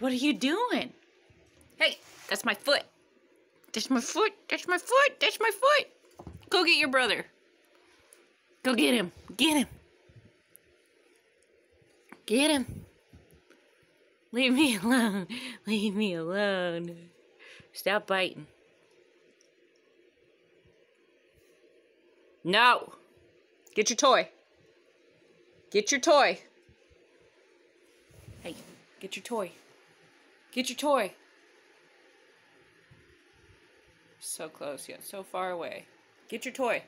What are you doing? Hey, that's my foot. That's my foot. That's my foot. That's my foot. Go get your brother. Go get him. Get him. Get him. Leave me alone. Leave me alone. Stop biting. No. Get your toy. Get your toy. Hey, get your toy. Get your toy. So close yet so far away. Get your toy.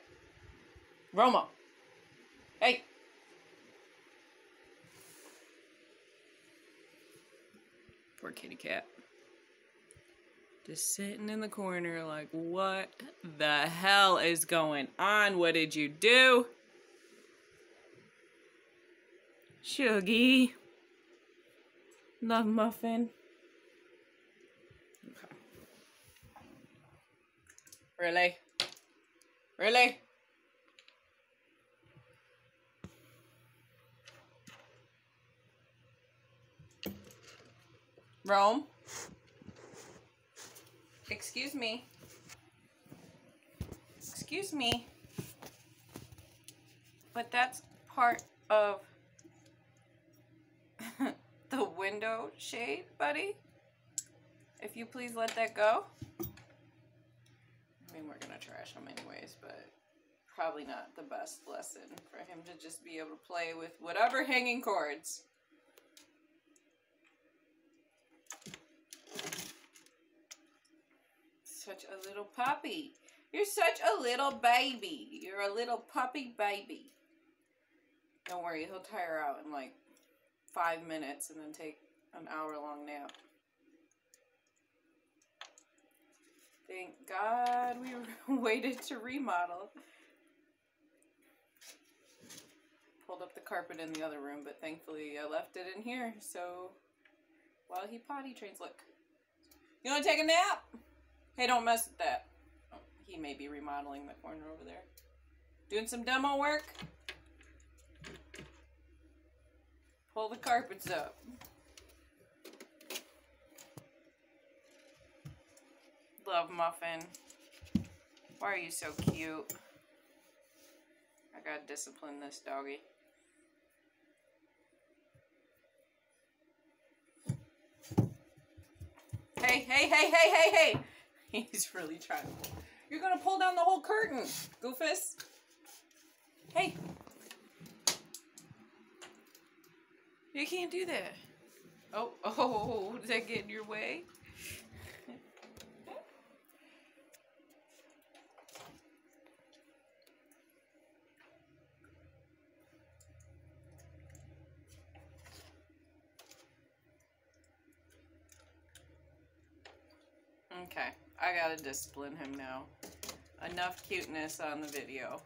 Romo. Hey. Poor kitty cat. Just sitting in the corner like, what the hell is going on? What did you do? Shuggy. Love muffin. Really? Really? Rome? Excuse me. Excuse me. But that's part of the window shade, buddy. If you please let that go. I mean, we're going to trash him anyways, but probably not the best lesson for him to just be able to play with whatever hanging cords. Such a little puppy. You're such a little baby. You're a little puppy baby. Don't worry, he'll tire out in like five minutes and then take an hour long nap. Thank God we waited to remodel. Pulled up the carpet in the other room, but thankfully I left it in here. So while he potty trains, look. You want to take a nap? Hey, don't mess with that. Oh, he may be remodeling the corner over there. Doing some demo work? Pull the carpets up. Love Muffin. Why are you so cute? I gotta discipline this doggy. Hey, hey, hey, hey, hey, hey! He's really trying to. You're gonna pull down the whole curtain, Goofus. Hey. You can't do that. Oh, oh, did that get in your way? Okay, I gotta discipline him now. Enough cuteness on the video.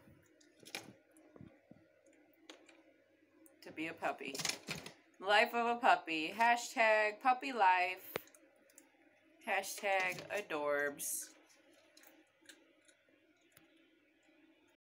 To be a puppy. Life of a puppy. Hashtag puppy life. Hashtag adorbs.